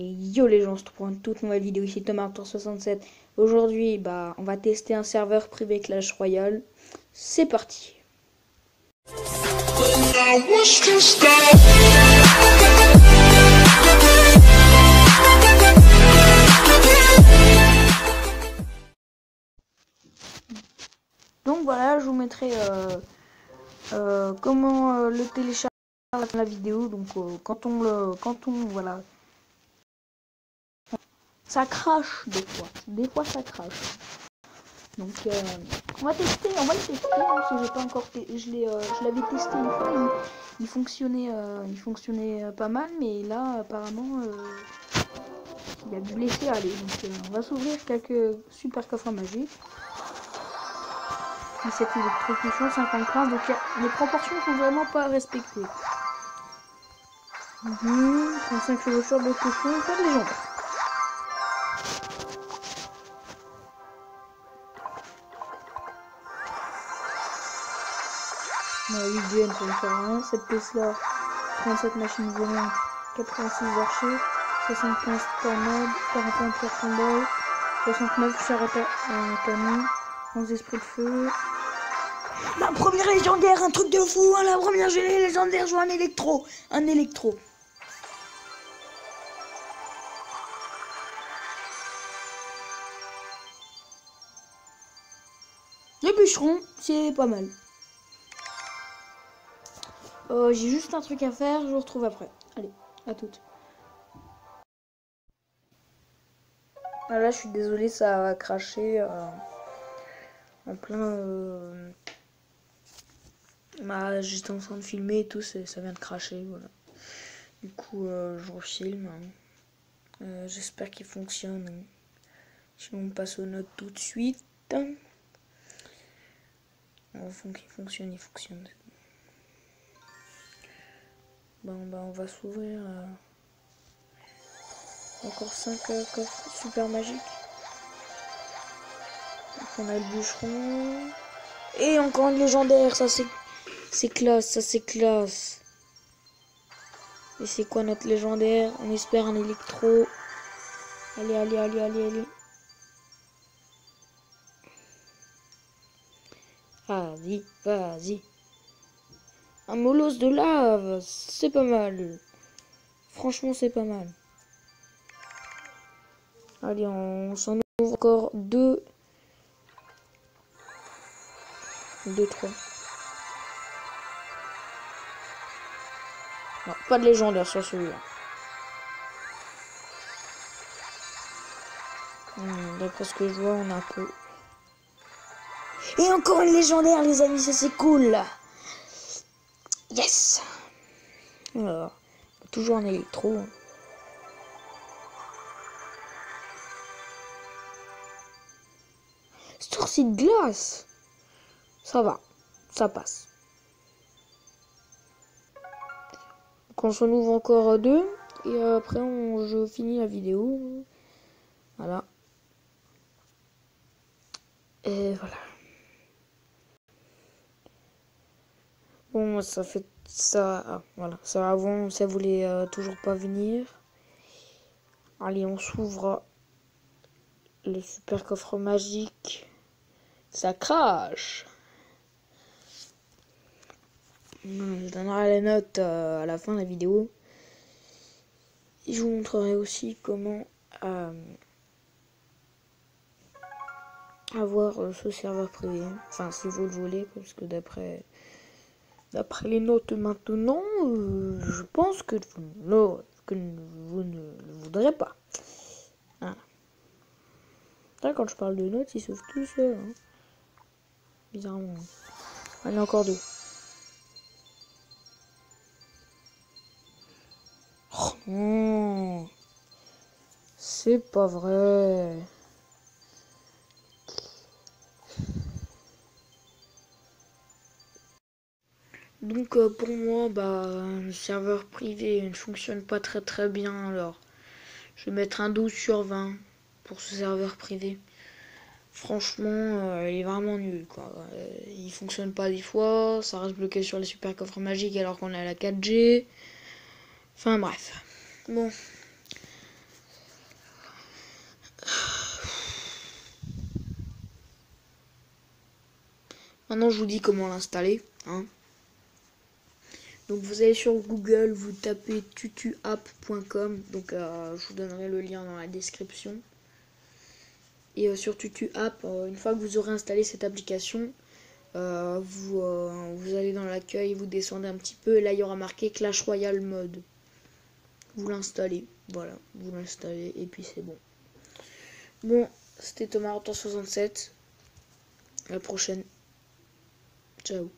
Et yo les gens, c'est pour une toute nouvelle vidéo ici Thomas 67. Aujourd'hui, bah, on va tester un serveur privé Clash Royale. C'est parti. Donc voilà, je vous mettrai euh, euh, comment euh, le télécharger la vidéo. Donc quand on le, quand on voilà, ça crache des fois. Des fois ça crache. Donc on va tester, on va le tester hein, parce que j'ai pas encore, je l'ai, je l'avais testé une fois. Il, fonctionnait, il fonctionnait pas mal, mais là apparemment il a dû laisser aller. Donc on va s'ouvrir quelques super coffres magiques. 17 électrocutions, 50 points. Donc les proportions sont vraiment pas respectées. Mmh, 35 chevaucheurs de cochon, pas de légende. Ouais, 8 GM ça ne fait rien. 7 Tesla, 37 machines volantes, 86 archers, 75 tornades, 41 pierres tombales, 69 charrettes canon, 11 esprits de feu, la première légendaire, un truc de fou. Hein, la première légendaire, je vois un électro. Un électro. Le bûcheron, c'est pas mal. Euh, j'ai juste un truc à faire, je vous retrouve après. Allez, à toutes. Ah là, je suis désolé, ça a craché euh, en plein euh, j'étais en train de filmer et tout, ça vient de cracher, voilà. Du coup, je refilme. Hein. J'espère qu'il fonctionne. Hein. Sinon, on passe aux notes tout de suite. Fond, qu'il fonctionne, il fonctionne. Bah, on va s'ouvrir. Euh, encore 5 coffres super magiques. on a le bûcheron. Et encore une légendaire, ça c'est c'est classe, ça c'est classe. Et c'est quoi notre légendaire? On espère un électro. Allez, allez, allez, allez, allez. Vas-y, vas-y. Un molosse de lave, c'est pas mal. Franchement, c'est pas mal. Allez, on s'en ouvre encore deux. Deux, trois. pas de légendaire sur celui-là. Hmm, d'après ce que je vois, on a un peu... Et encore une légendaire, les amis, ça c'est cool. Yes Alors, toujours un électro. Hein. C'est de glace. Ça va, ça passe. qu'on s'en ouvre encore deux. Et après, on, je finis la vidéo. Voilà. Et voilà. Ça fait ça. Ah, voilà. Ça avant, ça voulait euh, toujours pas venir. Allez, on s'ouvre le super coffre magique. Ça crache. Je donnerai les notes euh, à la fin de la vidéo. Je vous montrerai aussi comment euh, avoir ce serveur privé. Enfin, si vous le voulez, parce que d'après d'après les notes maintenant, je pense que vous, que vous ne le voudrez pas. Là, quand je parle de notes, ils s'ouvrent tout seuls. Hein. Bizarrement. Allez, encore deux. Hmm. C'est pas vrai. Donc euh, pour moi, bah, le serveur privé ne fonctionne pas très très bien. Alors, je vais mettre un 12 sur 20 pour ce serveur privé. Franchement, euh, il est vraiment nul. Quoi. Euh, il fonctionne pas des fois. Ça reste bloqué sur les super coffres magiques alors qu'on est à la 4G. Enfin bref. Bon. Maintenant, je vous dis comment l'installer. Hein. Donc, vous allez sur Google, vous tapez tutuapp.com. Donc, euh, je vous donnerai le lien dans la description. Et euh, sur TutuApp, euh, une fois que vous aurez installé cette application, vous, allez dans l'accueil, vous descendez un petit peu et là il y aura marqué Clash Royale Mode. Vous l'installez, voilà, vous l'installez et puis c'est bon. Bon, c'était Thomas 67. À la prochaine. Ciao.